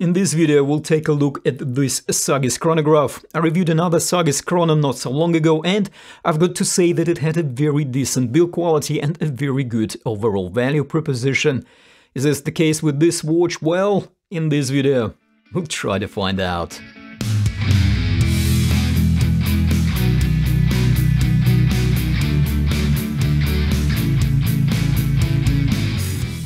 In this video we'll take a look at this Sugess chronograph. I reviewed another Sugess chrono not so long ago and I've got to say that it had a very decent build quality and a very good overall value proposition. Is this the case with this watch? Well, in this video we'll try to find out.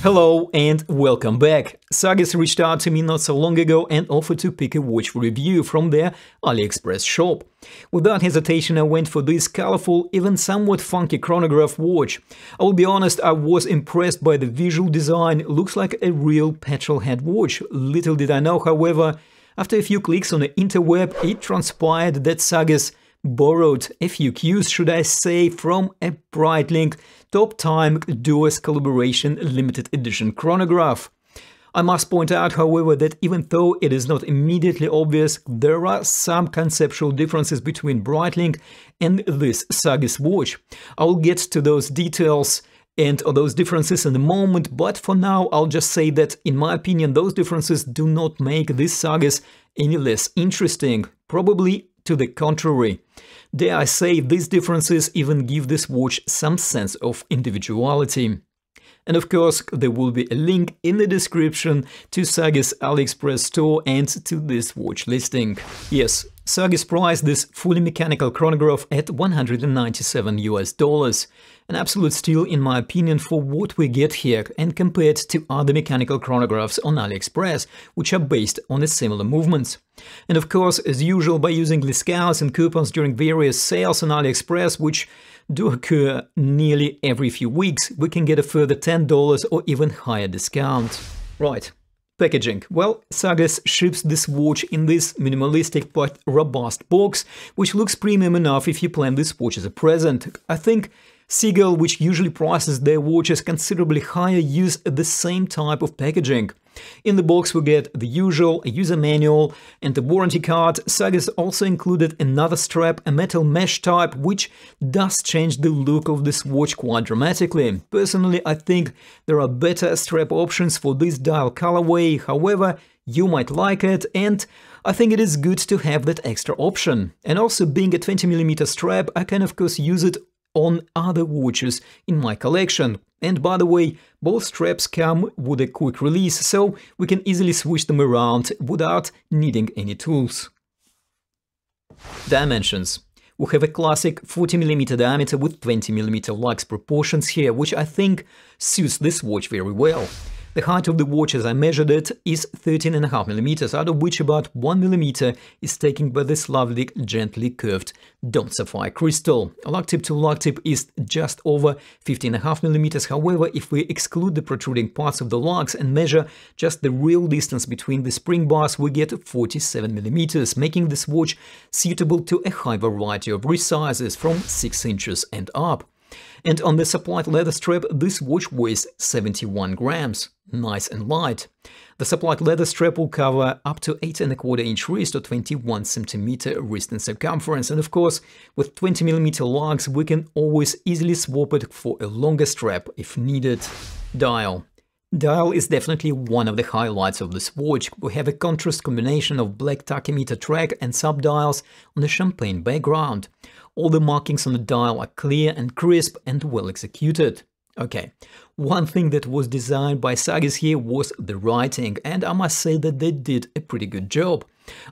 Hello and welcome back. Sugess reached out to me not so long ago and offered to pick a watch review from their AliExpress shop. Without hesitation I went for this colorful, even somewhat funky chronograph watch. I will be honest, I was impressed by the visual design, looks like a real petrol head watch. Little did I know, however, after a few clicks on the interweb, it transpired that Sugess borrowed cues, should I say, from a Breitling Top Time Deus Collaboration Limited Edition chronograph. I must point out, however, that even though it is not immediately obvious, there are some conceptual differences between Breitling and this Sugess watch. I will get to those details and those differences in a moment, but for now I'll just say that, in my opinion, those differences do not make this Sugess any less interesting, probably to the contrary. Dare I say, these differences even give this watch some sense of individuality. And of course, there will be a link in the description to Sugess AliExpress store and to this watch listing. Yes, Sugess priced this fully mechanical chronograph at 197 US dollars. An absolute steal in my opinion for what we get here and compared to other mechanical chronographs on AliExpress, which are based on a similar movements. And of course, as usual, by using discounts and coupons during various sales on AliExpress, which do occur nearly every few weeks, we can get a further $10 or even higher discount. Right, Packaging. Well, Sugess ships this watch in this minimalistic but robust box, which looks premium enough if you plan this watch as a present. I think Seagull, which usually prices their watches considerably higher, use the same type of packaging. In the box we get the usual user manual and the warranty card. Sugess also included another strap, a metal mesh type, which does change the look of this watch quite dramatically. Personally, I think there are better strap options for this dial colorway, however, you might like it and I think it is good to have that extra option. And also being a 20mm strap, I can of course use it on other watches in my collection. And by the way, both straps come with a quick release, so we can easily switch them around without needing any tools. Dimensions. We have a classic 40mm diameter with 20mm lugs proportions here, which I think suits this watch very well. The height of the watch as I measured it is 13.5mm, out of which about 1mm is taken by this lovely gently curved dome sapphire crystal. Lug tip to lug tip is just over 15.5mm, however, if we exclude the protruding parts of the lugs and measure just the real distance between the spring bars, we get 47mm, making this watch suitable to a high variety of wrist sizes from 6 inches and up. And on the supplied leather strap, this watch weighs 71 grams. Nice and light. The supplied leather strap will cover up to 8 and a quarter inch wrist or 21 centimeter wrist in circumference. And of course, with 20 millimeter lugs, we can always easily swap it for a longer strap if needed. Dial. Dial is definitely one of the highlights of this watch. We have a contrast combination of black tachymeter track and subdials on a champagne background. All the markings on the dial are clear and crisp and well executed. Okay, one thing that was designed by Sugess here was the writing, and I must say that they did a pretty good job.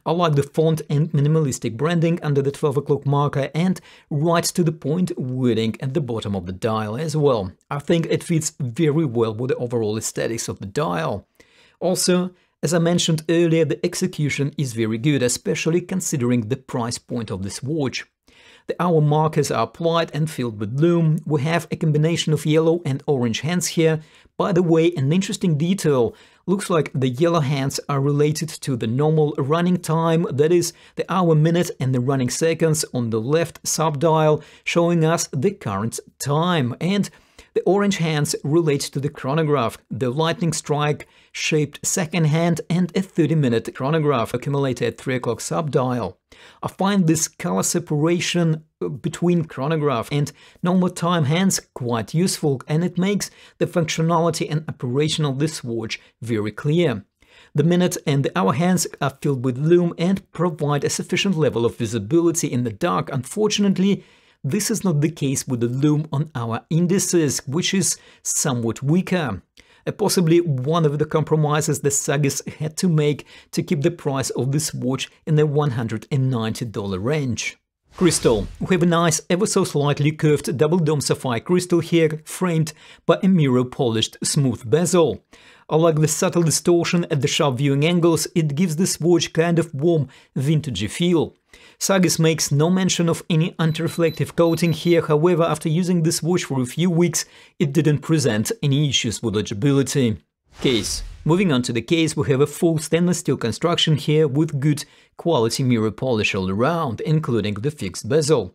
I like the font and minimalistic branding under the 12 o'clock marker and right to the point wording at the bottom of the dial as well. I think it fits very well with the overall aesthetics of the dial. Also, as I mentioned earlier, the execution is very good, especially considering the price point of this watch. The hour markers are applied and filled with lume. We have a combination of yellow and orange hands here. By the way, an interesting detail. Looks like the yellow hands are related to the normal running time, that is, the hour minute and the running seconds on the left subdial, showing us the current time. And the orange hands relate to the chronograph, the lightning strike shaped second hand and a 30-minute chronograph accumulated at 3 o'clock subdial. I find this color separation uh, between chronograph and normal time hands quite useful and it makes the functionality and operation of this watch very clear. The minute and the hour hands are filled with lume and provide a sufficient level of visibility in the dark. Unfortunately, this is not the case with the lume on our indices, which is somewhat weaker. Possibly one of the compromises the Sugess had to make to keep the price of this watch in the $190 range. Crystal. We have a nice, ever so slightly curved double dome sapphire crystal here, framed by a mirror polished smooth bezel. I like the subtle distortion at the sharp viewing angles, it gives this watch kind of warm, vintagey feel. Sugess makes no mention of any anti-reflective coating here, however, after using this watch for a few weeks, it didn't present any issues with legibility. Case. Moving on to the case, we have a full stainless steel construction here with good quality mirror polish all around, including the fixed bezel.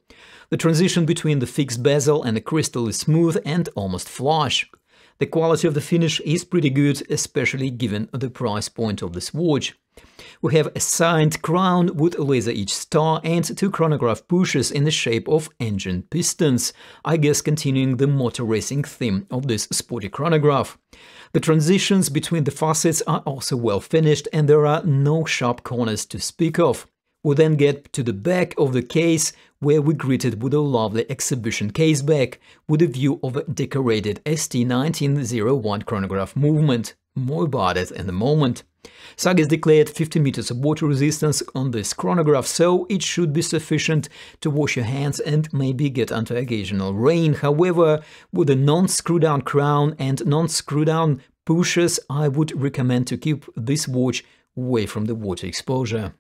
The transition between the fixed bezel and the crystal is smooth and almost flush. The quality of the finish is pretty good, especially given the price point of this watch. We have a signed crown with a laser etched star and two chronograph pushes in the shape of engine pistons, I guess continuing the motor racing theme of this sporty chronograph. The transitions between the facets are also well finished and there are no sharp corners to speak of. We then get to the back of the case, where we greeted with a lovely exhibition case back, with a view of a decorated ST1901 chronograph movement. More about it in a moment. Sugess declared 50 meters of water resistance on this chronograph, so it should be sufficient to wash your hands and maybe get under occasional rain. However, with a non-screw-down crown and non-screw-down pushers, I would recommend to keep this watch away from the water exposure.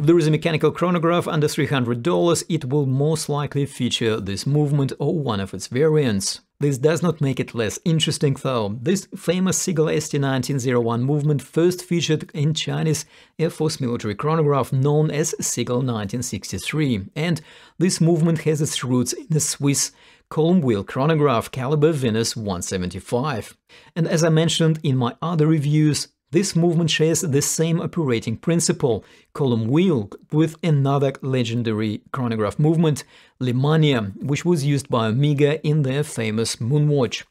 If there is a mechanical chronograph under $300, it will most likely feature this movement or one of its variants. This does not make it less interesting though. This famous Seagull ST1901 movement first featured in Chinese Air Force military chronograph known as Seagull 1963, and this movement has its roots in the Swiss column wheel chronograph caliber Venus 175. And as I mentioned in my other reviews, this movement shares the same operating principle, column wheel, with another legendary chronograph movement, Lemania, which was used by Omega in their famous Moonwatch.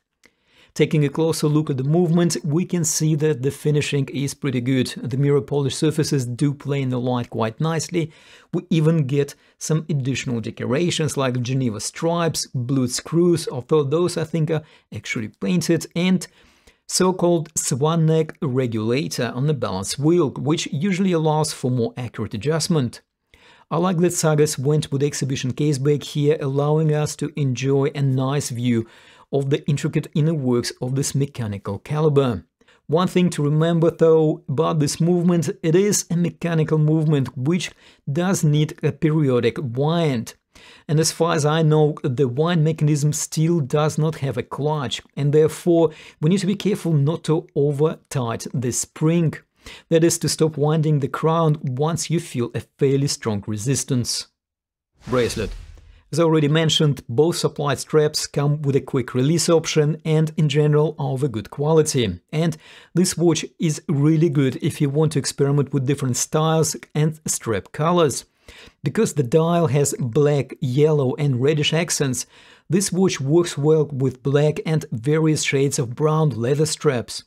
Taking a closer look at the movement, we can see that the finishing is pretty good. The mirror polish surfaces do play in the light quite nicely. We even get some additional decorations like Geneva stripes, blue screws, although those I think are actually painted, and so-called swan neck regulator on the balance wheel, which usually allows for more accurate adjustment. I like that Sugess went with the exhibition case back here, allowing us to enjoy a nice view of the intricate inner works of this mechanical caliber. One thing to remember though about this movement, it is a mechanical movement which does need a periodic wind. And as far as I know, the wind mechanism still does not have a clutch, and therefore we need to be careful not to over-tight the spring. That is to stop winding the crown once you feel a fairly strong resistance. Bracelet. As already mentioned, both supplied straps come with a quick release option and in general are of a good quality. And this watch is really good if you want to experiment with different styles and strap colors. Because the dial has black, yellow and reddish accents, this watch works well with black and various shades of brown leather straps.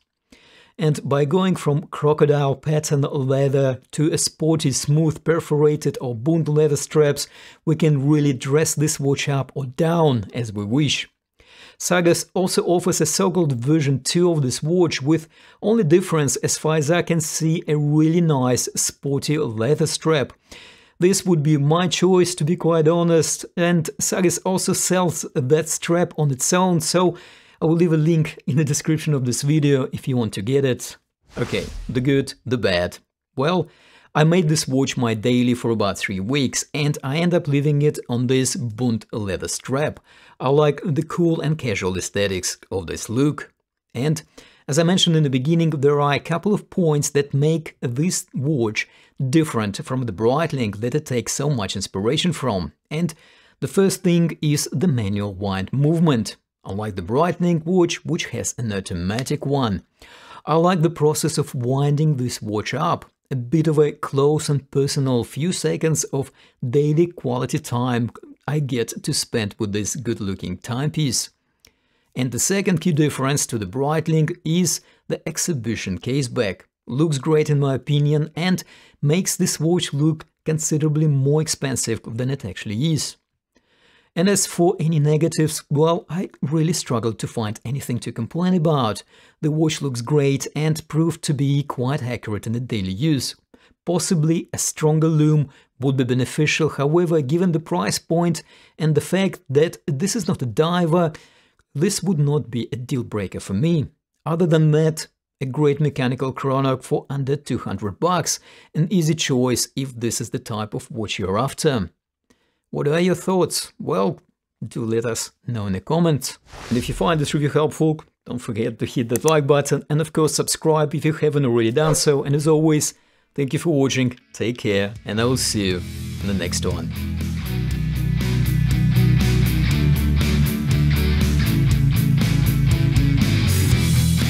And by going from crocodile pattern leather to a sporty smooth perforated or bund leather straps, we can really dress this watch up or down as we wish. Sugess also offers a so-called version 2 of this watch with only difference as far as I can see a really nice sporty leather strap. This would be my choice to be quite honest, and Sugess also sells that strap on its own, so I will leave a link in the description of this video if you want to get it. Okay, the good, the bad. Well, I made this watch my daily for about 3 weeks and I end up leaving it on this Bund leather strap. I like the cool and casual aesthetics of this look. And as I mentioned in the beginning, there are a couple of points that make this watch different from the Breitling that it takes so much inspiration from. And the first thing is the manual wind movement. Unlike the Breitling watch, which has an automatic one. I like the process of winding this watch up, a bit of a close and personal few seconds of daily quality time I get to spend with this good-looking timepiece. And the second key difference to the Breitling is the exhibition caseback. looks great in my opinion, and makes this watch look considerably more expensive than it actually is. And as for any negatives, well, I really struggled to find anything to complain about. The watch looks great and proved to be quite accurate in the daily use. Possibly a stronger lume would be beneficial, however, given the price point and the fact that this is not a diver, this would not be a deal breaker for me. Other than that, a great mechanical chrono for under 200 bucks, an easy choice if this is the type of watch you're after. What are your thoughts? Well, do let us know in the comments. And if you find this review helpful, don't forget to hit that like button and of course subscribe if you haven't already done so. And as always, thank you for watching, take care, and I will see you in the next one.